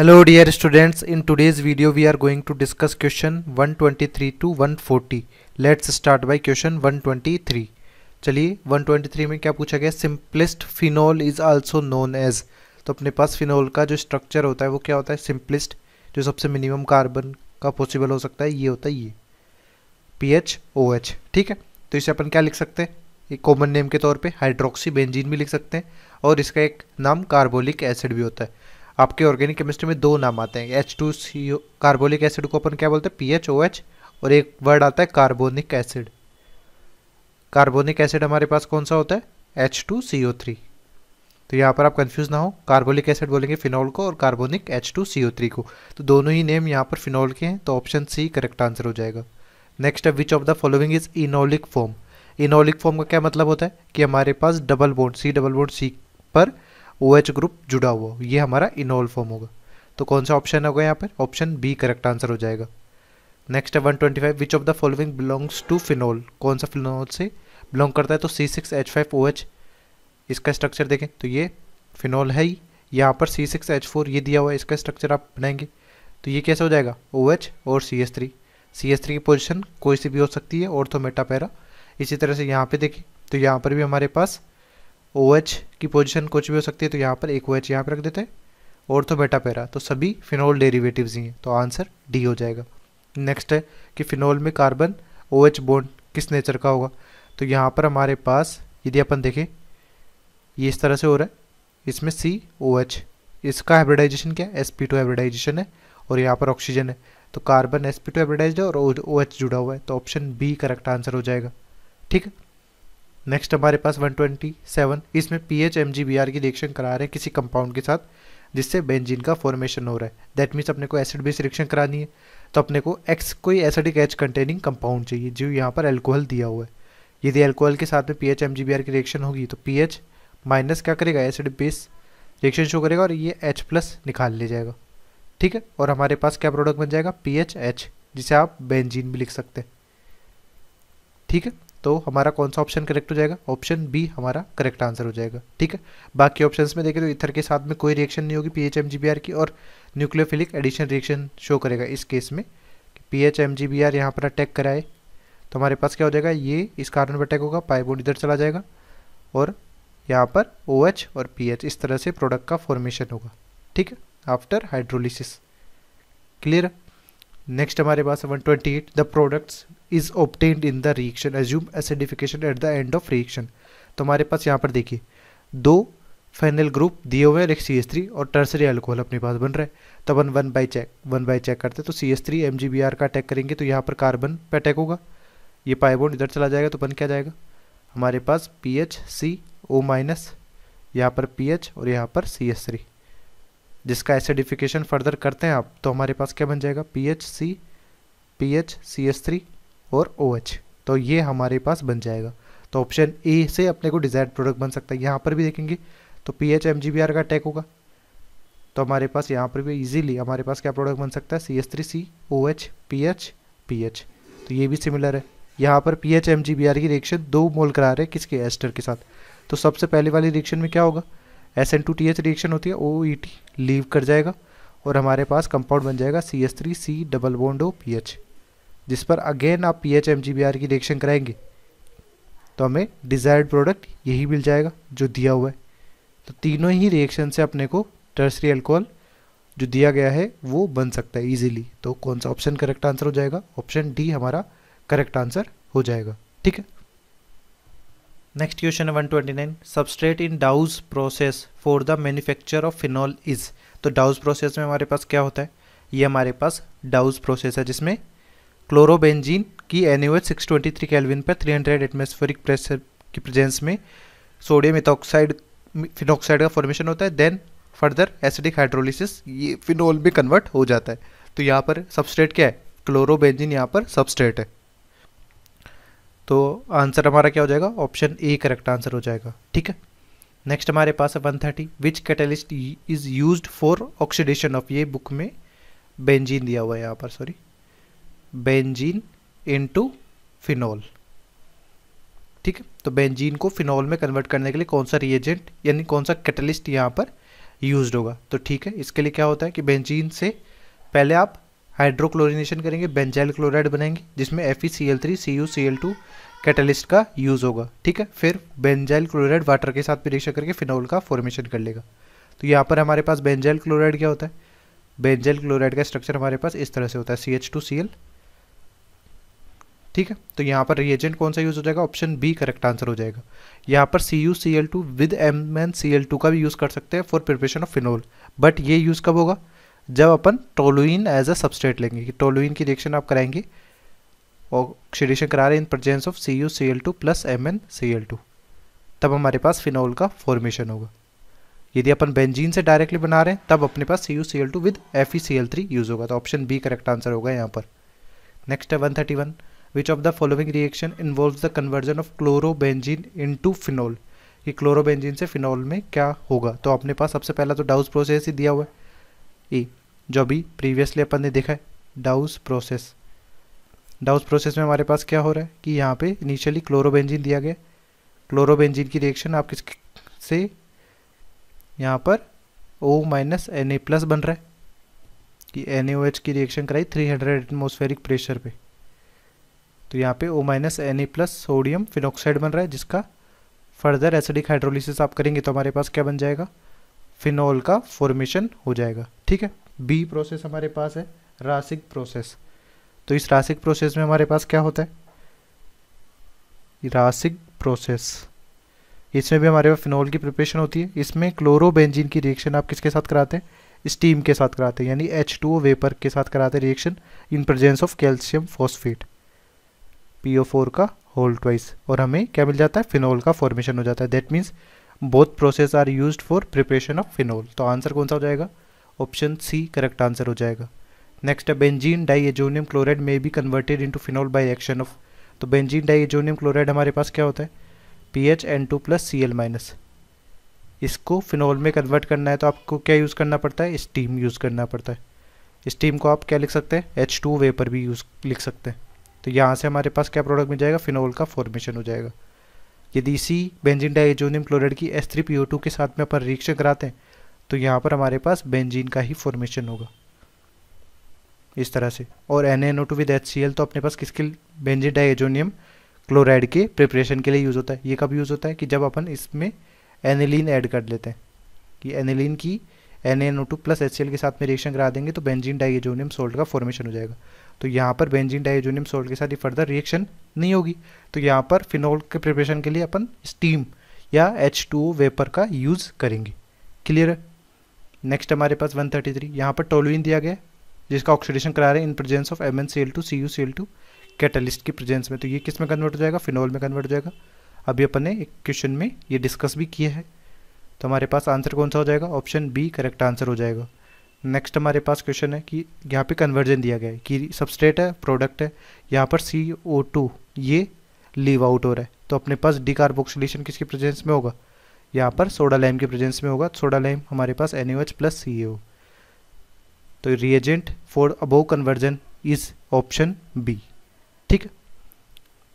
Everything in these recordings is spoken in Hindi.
Hello dear students, in today's video we are going to discuss question 123 to 140. Let's start by question 123. चलिए 123 में क्या पूछा गया? Simplest phenol is also known as तो अपने पास फिनोल का जो स्ट्रक्चर होता है वो क्या होता है? सिंपलेस्ट जो सबसे मिनिमम कार्बन का पॉसिबल हो सकता है ये होता है ये. पी एच ओ एच ठीक है? तो इसे अपन क्या लिख सकते हैं? एक कॉमन नेम के तौर पे हाइड्रोक्सी बेंजीन भी लिख सकते हैं और इसका एक नाम कार्बोलिक एसिड भी होता है. आपके ऑर्गेनिक केमिस्ट्री में दो नाम आते हैं। H two C carbolic acid को अपन क्या बोलते हैं? पी एच ओ एच और एक वर्ड आता है कार्बोनिक एसिड कार्बोनिक एसिड हमारे पास कौन सा होता है? H two C O three तो यहाँ पर आप कंफ्यूज ना हो कार्बोलिक एसिड बोलेंगे फिनॉल को और carbonic H two C O three को। तो दोनों ही नेम यहाँ पर फिनॉल के हैं तो ऑप्शन सी करेक्ट आंसर हो जाएगा। नेक्स्ट है which of the following is enolic form enolic form का क्या मतलब होता है? कि हमारे पास double bond C double bond C पर ओ OH ग्रुप जुड़ा हुआ ये हमारा इनोल फॉर्म होगा। तो कौन सा ऑप्शन होगा यहाँ पर? ऑप्शन बी करेक्ट आंसर हो जाएगा। नेक्स्ट है one twenty five which of the following belongs to phenol कौन सा फिनोल से बिलोंग करता है? तो C six H five O H इसका स्ट्रक्चर देखें। तो ये फिनोल है ही। यहाँ पर सी सिक्स एच फोर ये दिया हुआ है। इसका स्ट्रक्चर आप बनाएँगे। तो ये कैसे हो जाएगा? ओ एच और C S three C S three की पोजिशन कोई सी भी हो सकती है। और ऑर्थोमेटा पैरा इसी तरह से यहाँ पे देखें। तो यहाँ पर भी हमारे पास ओ OH की पोजीशन कुछ भी हो सकती है तो यहाँ पर एक ओ OH यहाँ पर रख देते हैं। और तो बेटा पैरा तो सभी फिनोल डेरिवेटिव्स ही हैं। तो आंसर डी हो जाएगा। नेक्स्ट है कि फिनोल में कार्बन ओ OH बॉन्ड किस नेचर का होगा? तो यहाँ पर हमारे पास, यदि अपन देखें, ये इस तरह से हो रहा है। इसमें सी ओ OH इसका हाइब्रिडाइजेशन क्या है? एस पी टू हाइब्रिडाइजेशन है, और यहाँ पर ऑक्सीजन है। तो carbon S P two hybridize है और ओ OH जुड़ा हुआ है। तो ऑप्शन बी करेक्ट आंसर हो जाएगा। ठीक है? नेक्स्ट हमारे पास 127 इसमें P H M G B R की रिएक्शन करा रहे हैं किसी कंपाउंड के साथ, जिससे बेंजीन का फॉर्मेशन हो रहा है। दैट मीन्स अपने को एसिड बेस रिएक्शन करानी है। तो अपने को एक्स कोई एसिडिक एच कंटेनिंग कंपाउंड चाहिए, जो यहाँ पर एल्कोहल दिया हुआ है। यदि एल्कोहल के साथ में P H M G B R की रिएक्शन होगी तो पी एच माइनस क्या करेगा? एसिड बेस रिएक्शन शो करेगा और ये एच प्लस निकाल ले जाएगा। ठीक है? और हमारे पास क्या प्रोडक्ट बन जाएगा? पी एच एच जिसे आप बेंजीन भी लिख सकते हैं। ठीक है? तो हमारा कौन सा ऑप्शन करेक्ट हो जाएगा? ऑप्शन बी हमारा करेक्ट आंसर हो जाएगा। ठीक है? बाकी ऑप्शन में देखें तो इथर के साथ में कोई रिएक्शन नहीं होगी P H M G B R की और न्यूक्लियोफिलिक एडिशन रिएक्शन शो करेगा इस केस में P H M G B R यहाँ पर अटैक कराए। तो हमारे पास क्या हो जाएगा? ये इस कार्बन पर अटैक होगा पाइबोन इधर चला जाएगा और यहाँ पर ओ OH और पी एच इस तरह से प्रोडक्ट का फॉर्मेशन होगा। ठीक है? आफ्टर हाइड्रोलिसिस क्लियर नेक्स्ट हमारे पास one twenty eight the products is obtained in the reaction assume acidification at the end of reaction तो हमारे पास यहाँ पर देखिए, दो फाइनल ग्रुप दिए हुए हैं, एक सी एस थ्री और टर्सरी अल्कोहल अपने पास बन रहा है। तो अपन one by check one by check करते हैं। तो C S three M G B R का अटैक करेंगे तो यहाँ पर कार्बन पे अटैक होगा। ये पाइबोन इधर चला जाएगा तो बन क्या जाएगा? हमारे पास P H C O minus यहाँ पर पी एच और यहाँ पर सी एस थ्री जिसका एसिडिफिकेशन फर्दर करते हैं आप तो हमारे पास क्या बन जाएगा? P H C P H C S three और ओ OH एच तो ये हमारे पास बन जाएगा। तो ऑप्शन ए से अपने को डिजायर्ड प्रोडक्ट बन सकता है। यहाँ पर भी देखेंगे तो P H M G B R का अटैक होगा। तो हमारे पास यहाँ पर भी इजीली हमारे पास क्या प्रोडक्ट बन सकता है? C S three C O H P H P H तो ये भी सिमिलर है। यहाँ पर P H M G B R की रिएक्शन दो मोल करा रहे हैं किसके? एस्टर के साथ। तो सबसे पहले वाली रिएक्शन में क्या होगा? S N two T H reaction होती है ओ ई टी लीव कर जाएगा और हमारे पास कंपाउंड बन जाएगा C S three C double bond O P H जिस पर अगेन आप P H M G B R की रिएक्शन कराएँगे तो हमें डिज़ायर्ड प्रोडक्ट यही मिल जाएगा जो दिया हुआ है। तो तीनों ही रिएक्शन से अपने को टर्सरी अल्कोहल जो दिया गया है, वो बन सकता है इजीली तो कौन सा ऑप्शन करेक्ट आंसर हो जाएगा? ऑप्शन डी हमारा करेक्ट आंसर हो जाएगा। ठीक है? नेक्स्ट क्वेश्चन है 129 substrate in Dow's process for the manufacture of phenol is तो डाउज प्रोसेस में हमारे पास क्या होता है? ये हमारे पास डाउज प्रोसेस है, जिसमें क्लोरोबेंजीन की N U six twenty three Kelvin पर थ्री हंड्रेड एटमोस्फेरिक प्रेशर की प्रेजेंस में सोडियम इथॉक्साइड फिनॉक्साइड का फॉर्मेशन होता है देन फर्दर एसिडिक हाइड्रोलिसिस ये फिनोल में कन्वर्ट हो जाता है। तो यहाँ पर सबस्ट्रेट क्या है? क्लोरोबेंजीन यहाँ पर सबस्ट्रेट है। तो आंसर हमारा क्या हो जाएगा? ऑप्शन ए करेक्ट आंसर हो जाएगा। ठीक है? नेक्स्ट हमारे पास है one thirty which catalyst is use for oxidation of ये बुक में बेंजीन दिया हुआ है यहाँ पर सॉरी बेंजीन इनटू फिनॉल ठीक है? तो बेंजीन को फिनॉल में कन्वर्ट करने के लिए कौन सा रिएजेंट यानी कौन सा कैटलिस्ट यहाँ पर यूज़ होगा? तो ठीक है, इसके लिए क्या होता है कि बेंजीन से पहले आप हाइड्रोक्लोरिनेशन करेंगे, बेंजाइल क्लोराइड बनाएँगे, जिसमें F E C L three C U C L two catalyst का यूज़ होगा, ठीक है? फिर बेंजाइल क्लोराइड वाटर के साथ रिएक्शन करके फिनोल का फॉर्मेशन कर लेगा। तो यहाँ पर हमारे पास बेंजाइल क्लोराइड क्या होता है? बेंजाइल क्लोराइड का स्ट्रक्चर हमारे पास इस तरह से होता है C H two C L ठीक है? तो यहाँ पर रिएजेंट कौन सा यूज़ हो जाएगा? ऑप्शन बी करेक्ट आंसर हो जाएगा। यहाँ पर C U C L two with M N C L two का भी यूज़ कर सकते हैं for preparation of phenol but ये यूज़ कब होगा? जब अपन टोलुइन एज अ सबस्ट्रेट लेंगे, कि टोलुइन की रिएक्शन आप कराएँगे ऑक्सीडेशन करा रहे हैं in presence of C U C L two plus M N C L two तब हमारे पास फिनोल का फॉर्मेशन होगा। यदि अपन बेंजीन से डायरेक्टली बना रहे हैं, तब अपने पास C U C L two with F E C L three use होगा। तो ऑप्शन बी करेक्ट आंसर होगा यहाँ पर। नेक्स्ट है one thirty one which of the following reaction involve the conversion of chlorobenzene in to phenol कि क्लोरोबेंजीन से फिनोल में क्या होगा? तो अपने पास सबसे पहला तो डाउस प्रोसेस ही दिया हुआ है। ई जो अभी प्रीवियसली अपन ने देखा है डाउस प्रोसेस डाउस प्रोसेस में हमारे पास क्या हो रहा है कि यहाँ पे इनिशियली क्लोरोबेंजीन दिया गया क्लोरोबेंजीन की रिएक्शन आप किस से? यहाँ पर O minus N A plus बन रहा है कि एन एच की रिएक्शन कराई 300 हंड्रेड एटमोस्फेरिक प्रेशर पे। तो यहाँ पे O minus N A plus sodium phenoxide बन रहा है, जिसका फर्दर एसिडिक हाइड्रोलिसिस आप करेंगे तो हमारे पास क्या बन जाएगा? फिनॉल का फॉर्मेशन हो जाएगा। ठीक है? बी प्रोसेस हमारे पास है रासिक प्रोसेस तो इस रासिक प्रोसेस में हमारे पास क्या होता है? रासिक प्रोसेस इसमें भी हमारे पास फिनॉल की प्रिपरेशन होती है। इसमें क्लोरोबेंजीन की रिएक्शन आप किसके साथ कराते हैं? स्टीम के साथ कराते हैं, यानी एच टू वेपर के साथ कराते हैं reaction in presence of calcium phosphate P O four का होल ट्वाइस और हमें क्या मिल जाता है? फिनॉल का फॉर्मेशन हो जाता है. That means both process are use for preparation of phenol तो आंसर कौन सा हो जाएगा? ऑप्शन सी करेक्ट आंसर हो जाएगा। नेक्स्ट है benzene diazonium chloride may be converted into phenol by action of तो बेंजीन डाइएजोनियम क्लोराइड हमारे पास क्या होता है? P H N two plus C L minus इसको फिनॉल में कन्वर्ट करना है तो आपको क्या यूज़ करना पड़ता है? स्टीम यूज़ करना पड़ता है। स्टीम को आप क्या लिख सकते हैं? एच टू वेपर भी यूज़ लिख सकते हैं। तो यहाँ से हमारे पास क्या प्रोडक्ट मिल जाएगा? फिनॉल का फॉर्मेशन हो जाएगा। यदि इसी बेंजीन डाइजोनियम क्लोराइड की S three P O two के साथ में अपन रिएक्शन कराते हैं तो यहाँ पर हमारे पास बेंजीन का ही फॉर्मेशन होगा। इस तरह से। और N N O two with H C L तो अपने पास किसके बेंजिन डाइजोनियम क्लोराइड के प्रिपरेशन के लिए यूज़ होता है। ये कब यूज़ होता है कि जब अपन इसमें एनिलीन ऐड कर लेते हैं। कि एनिलीन की N N O two plus H C L के साथ में रिएक्शन करा देंगे तो बेंजीन डाइजोनियम सोल्ट का फॉर्मेशन हो जाएगा। तो यहाँ पर बेंजीन डाइजोनियम सोल्ट के साथ ही फर्दर रिएक्शन नहीं होगी। तो यहाँ पर फिनोल के प्रिपरेशन के लिए अपन स्टीम या एच टू वेपर का यूज़ करेंगे। क्लियर है? नेक्स्ट हमारे पास 133 थर्टी थ्री यहाँ पर टोलुइन दिया गया जिसका ऑक्सीडेशन करा रहे हैं in presence of M N C L two C U C L two catalyst की प्रेजेंस में। तो ये किसमें कन्वर्ट हो जाएगा? फिनोल में कन्वर्ट हो जाएगा। अभी अपन ने एक क्वेश्चन में ये डिस्कस भी किया है। तो हमारे पास आंसर कौन सा हो जाएगा? ऑप्शन बी करेक्ट आंसर हो जाएगा। नेक्स्ट हमारे पास क्वेश्चन है कि यहाँ पे कन्वर्जन दिया गया है कि सबस्ट्रेट है प्रोडक्ट है, यहाँ पर सी ओ टू ये लीव आउट हो रहा है। तो अपने पास डी कार्बोक्सिलेशन किसकी प्रेजेंस में होगा? यहाँ पर सोडा लाइम के प्रेजेंस में होगा सोडा लाइम हमारे पास N H plus C A तो reagent for above conversion is option B ठीक है?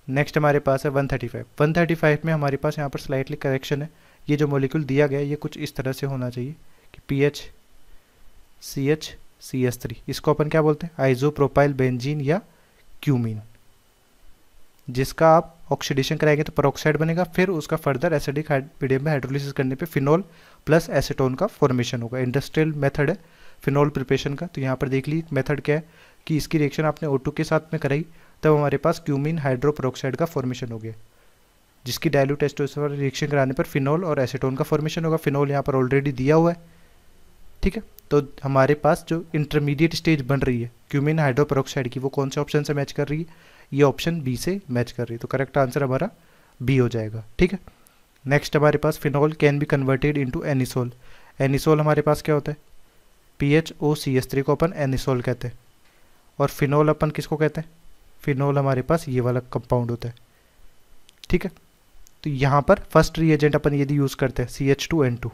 नेक्स्ट हमारे पास है 135 135 में हमारे पास यहाँ पर स्लाइटली करेक्शन है। ये जो मोलिक्यूल दिया गया है, ये कुछ इस तरह से होना चाहिए कि P H C H C S three इसको अपन क्या बोलते हैं? आइजोप्रोपाइल बेंजीन या क्यूमीन जिसका आप ऑक्सीडेशन कराएँगे तो परोक्साइड बनेगा, फिर उसका फर्दर एसिडिक मीडियम में हाइड्रोलिसिस करने पे फिनॉल प्लस एसीटोन का फॉर्मेशन होगा। इंडस्ट्रियल मेथड है फिनॉल प्रिपरेशन का। तो यहाँ पर देख ली मेथड क्या है कि इसकी रिएक्शन आपने ओ के साथ में कराई, तब हमारे पास क्यूमिन हाइड्रोपरोक्साइड का फॉर्मेशन हो गया। जिसकी डायलूट टेस्टोस्टेरोन रिएक्शन कराने पर फिनॉल और एसीटोन का फॉर्मेशन होगा। फिनॉल यहाँ पर ऑलरेडी दिया हुआ है। ठीक है? तो हमारे पास जो इंटरमीडिएट स्टेज बन रही है क्यूमिन हाइड्रोपरोक्साइड की, वो कौन से ऑप्शन से मैच कर रही है? ये ऑप्शन बी से मैच कर रही है। तो करेक्ट आंसर हमारा बी हो जाएगा। ठीक है? नेक्स्ट हमारे पास phenol can be converted into anisole anisole हमारे पास क्या होता है? P H O C S three को अपन एनिसोल कहते हैं। और फिनॉल अपन किसको कहते हैं? फिनोल हमारे पास ये वाला कंपाउंड होता है। ठीक है? तो यहाँ पर फ़र्स्ट रिएजेंट अपन यदि यूज़ करते हैं C H two N two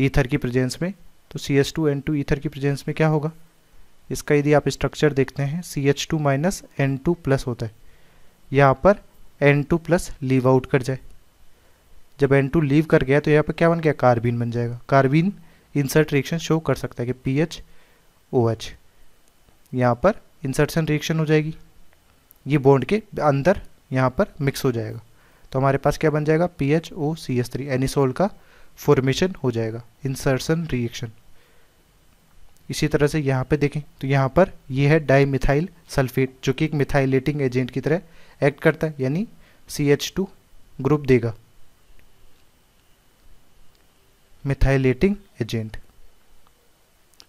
ether की प्रेजेंस में तो C H two N two ether की प्रेजेंस में क्या होगा? इसका यदि आप स्ट्रक्चर देखते हैं C H two minus N two plus होता है। यहाँ पर N two plus leave out कर जाए। जब एन टू लीव कर गया तो यहाँ पर क्या बन गया? कार्बिन बन जाएगा। कार्बिन इंसर्ट रिएक्शन शो कर सकता है कि पी एच ओ एच यहाँ पर इंसर्शन रिएक्शन हो जाएगी। ये बॉन्ड के अंदर यहाँ पर मिक्स हो जाएगा। तो हमारे पास क्या बन जाएगा? P H O C S three anisole का फॉर्मेशन हो जाएगा। इंसर्शन रिएक्शन इसी तरह से यहाँ पे देखें तो यहाँ पर ये है डाई मिथाइल सल्फेट जो कि एक मिथाइलेटिंग एजेंट की तरह एक्ट करता है, यानी सी एच टू ग्रुप देगा। मिथाइलेटिंग एजेंट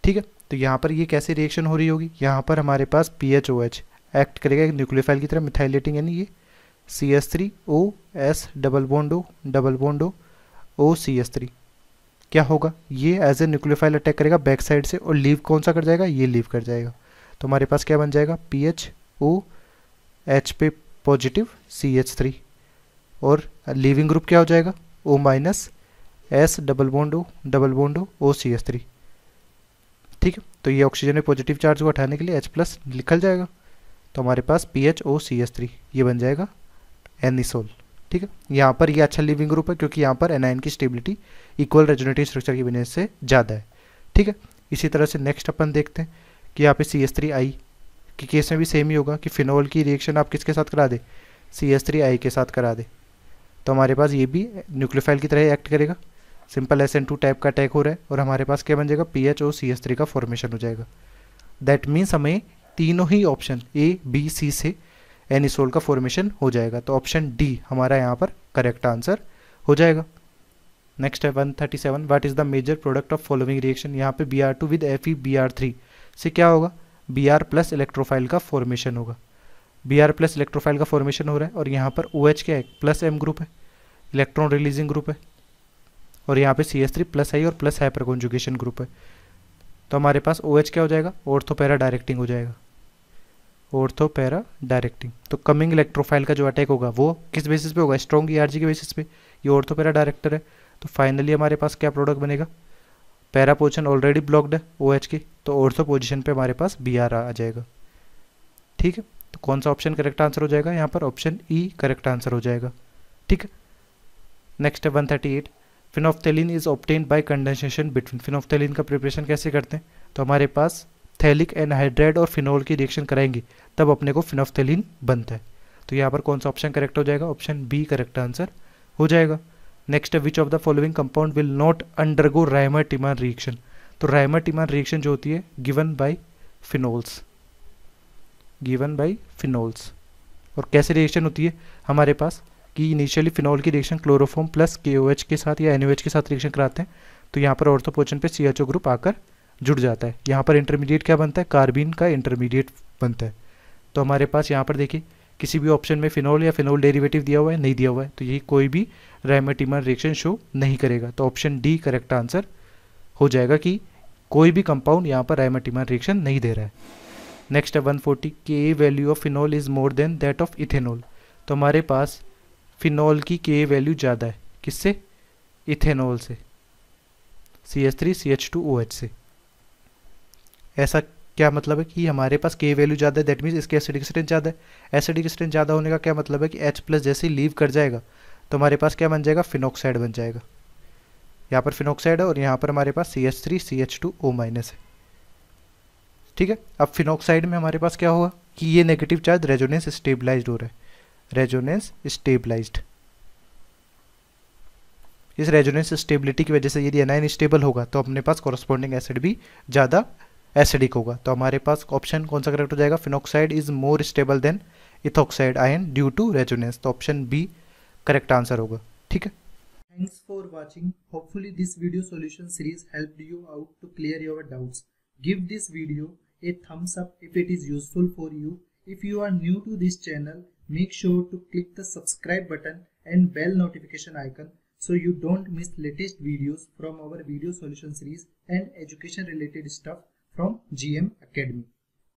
ठीक है? तो यहाँ पर ये कैसे रिएक्शन हो रही होगी? यहाँ पर हमारे पास P H O H act करेगा, एक न्यूक्लियोफाइल की तरह मिथाइलेटिंग यानी ये C S three O S double bond O double bond O O C S three क्या होगा? ये एज ए न्यूक्लियोफाइल अटैक करेगा बैक साइड से और लीव कौन सा कर जाएगा? ये लीव कर जाएगा। तो हमारे पास क्या बन जाएगा? पी एच ओ एच पे पॉजिटिव सी एच थ्री और लीविंग ग्रुप क्या हो जाएगा? O minus S double bond O double bond O O C S three ठीक है? तो ये ऑक्सीजन में पॉजिटिव चार्ज को हटाने के लिए एच प्लस निकल जाएगा। तो हमारे पास P H O C S three ये बन जाएगा एनिसोल ठीक है? यहाँ पर ये अच्छा लिविंग ग्रुप है क्योंकि यहाँ पर एनाइन की स्टेबिलिटी इक्वल रेजोनेटिव स्ट्रक्चर की वजह से ज़्यादा है। ठीक है? इसी तरह से नेक्स्ट अपन देखते हैं कि यहाँ पे सी एस थ्री आई के केस में भी सेम ही होगा कि फिनोल की रिएक्शन आप किसके साथ करा दे? सी एस थ्री आई के साथ करा दे। तो हमारे पास ये भी न्यूक्लियोफाइल की तरह एक्ट करेगा। Simple S N two type का अटैक हो रहा है और हमारे पास क्या बन जाएगा? P H O C S three का फॉर्मेशन हो जाएगा। दैट मीन्स हमें तीनों ही ऑप्शन ए बी सी से एनिसोल का फॉर्मेशन हो जाएगा। तो ऑप्शन डी हमारा यहाँ पर करेक्ट आंसर हो जाएगा। नेक्स्ट है one thirty seven what is the major product of following reaction यहाँ पे B R two with F E B R three से क्या होगा? बी आर प्लस इलेक्ट्रोफाइल का फॉर्मेशन होगा। बी आर प्लस इलेक्ट्रोफाइल का फॉर्मेशन हो रहा है और यहाँ पर ओ OH क्या है? प्लस एम ग्रुप है। इलेक्ट्रॉन रिलीजिंग ग्रुप है। और यहाँ पे C S three plus I और प्लस हाइपर कॉन्जुगेशन ग्रुप है। तो हमारे पास ओ OH क्या हो जाएगा? ऑर्थोपैरा डायरेक्टिंग हो जाएगा। ऑर्थोपैरा डायरेक्टिंग तो कमिंग इलेक्ट्रोफाइल का जो अटैक होगा, वो किस बेसिस पे होगा? स्ट्रॉन्ग ईआरजी के बेसिस पे। ये ऑर्थोपैरा डायरेक्टर है। तो फाइनली हमारे पास क्या प्रोडक्ट बनेगा? पैरा पोजिशन ऑलरेडी ब्लॉक्ड है ओ OH की तो ऑर्थो पोजिशन पे हमारे पास बी आर आ जाएगा। ठीक है? तो कौन सा ऑप्शन करेक्ट आंसर हो जाएगा? यहाँ पर ऑप्शन ई करेक्ट आंसर हो जाएगा। ठीक है? नेक्स्ट है one thirty eight phenolphthalein is obtained by condensation between phenolphthalein का प्रिपरेशन कैसे करते हैं? तो हमारे पास थैलिक एनहाइड्राइड और फिनोल की रिएक्शन कराएँगे, तब अपने को फिनोफ्थेलिन बनता है। तो यहाँ पर कौन सा ऑप्शन करेक्ट हो जाएगा? ऑप्शन बी करेक्ट आंसर हो जाएगा। Next which of the following compound will not undergo Reimer Tiemann reaction तो राइमर टिमान रिएक्शन जो होती है given by phenols given by phenols और कैसे रिएक्शन होती है? हमारे पास कि इनिशियली फिनोल की रिएक्शन क्लोरोफॉर्म प्लस के के साथ या एन के साथ रिएक्शन कराते हैं। तो यहाँ पर ऑर्थोपोचन पे सी ग्रुप आकर जुड़ जाता है। यहाँ पर इंटरमीडिएट क्या बनता है? कार्बिन का इंटरमीडिएट बनता है। तो हमारे पास यहाँ पर देखिए, किसी भी ऑप्शन में फिनोल या फिनोल डेरिवेटिव दिया हुआ है, नहीं दिया हुआ है। तो यही कोई भी रेमेटिमर रिएक्शन शो नहीं करेगा। तो ऑप्शन डी करेक्ट आंसर हो जाएगा कि कोई भी कंपाउंड यहाँ पर रेमेटिमर रिएक्शन नहीं दे रहा है। नेक्स्ट है one forty K value of phenol is more than that of ethanol तो हमारे पास फिनोल की के वैल्यू ज़्यादा है। किससे? इथेनॉल से। C H three C H two O H से। ऐसा क्या मतलब है कि हमारे पास के वैल्यू ज़्यादा है? दैट मीन्स इसके एसिडिक स्ट्रेंथ ज़्यादा है। एसिडिक स्ट्रेंथ ज़्यादा होने का क्या मतलब है कि एच प्लस जैसे ही लीव कर जाएगा तो हमारे पास क्या बन जाएगा? फिनोक्साइड बन जाएगा। यहाँ पर फिनोक्साइड है और यहाँ पर हमारे पास C H three C H two O minus है। ठीक है? अब फिनोक्साइड में हमारे पास क्या होगा कि ये नेगेटिव चार्ज रेजोनेंस स्टेबलाइज हो रहा है। रेजोनेंस स्टेबलाइज्ड इस रेजोनेंस स्टेबिलिटी की वजह से यदि एनाइन स्टेबल होगा तो अपने पास कॉरस्पॉन्डिंग एसिड भी ज़्यादा एसिडिक होगा। तो हमारे पास ऑप्शन कौन सा करेक्ट हो जाएगा? Phenoxide is more stable than ethoxide ion due to resonance तो ऑप्शन बी करेक्ट आंसर होगा। ठीक है? Thanks for watching hopefully this video solution series help you out to clear your doubts give this video a thumbs up if it is useful for you if you are new to this channel make sure to click the subscribe button and bell notification icon so you don't miss latest videos from our video solution series and education related stuff from GM Academy.